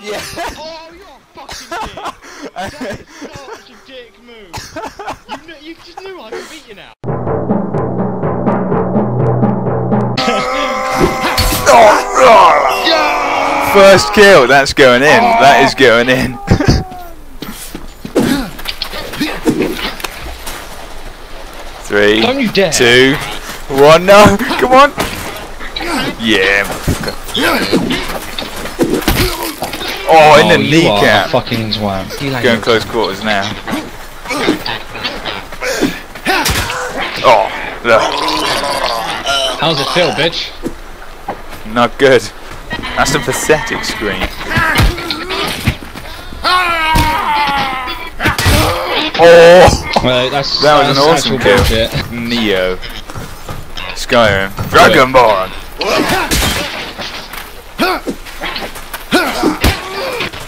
Yeah. Oh, you're a fucking dick. That is such a dick move. You, kn- you just knew I could beat you now. First kill. That's going in. That is going in. Three, Don't you dare. two, one. No, come on. Yeah. Motherfucker. Oh, in the oh, you are a kneecap. fucking swam. Going close quarters now. Oh, look. How's it feel, bitch? Not good. That's a pathetic scream. Oh, Well, that's that was that's an awesome kill. bullshit. Neo. Skyrim. Dragonborn.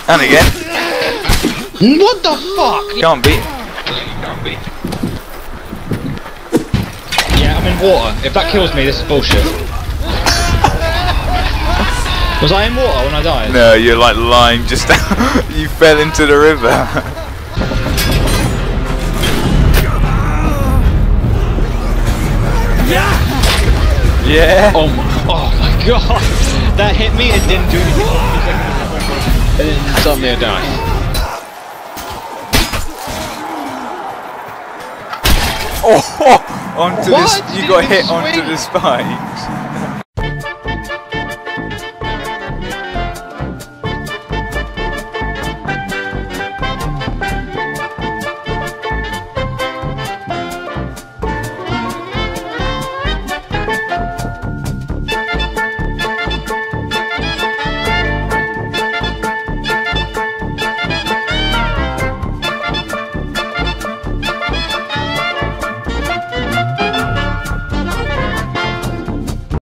And again. What the fuck? Can't beat. Can't beat. Yeah, I'm in water. If that kills me, this is bullshit. Was I in water when I died? No, you're like lying just You fell into the river. Yeah. Oh my, oh my god! That hit me and didn't do anything. And then suddenly I died. Oh, onto What? this. You it got hit onto the spikes.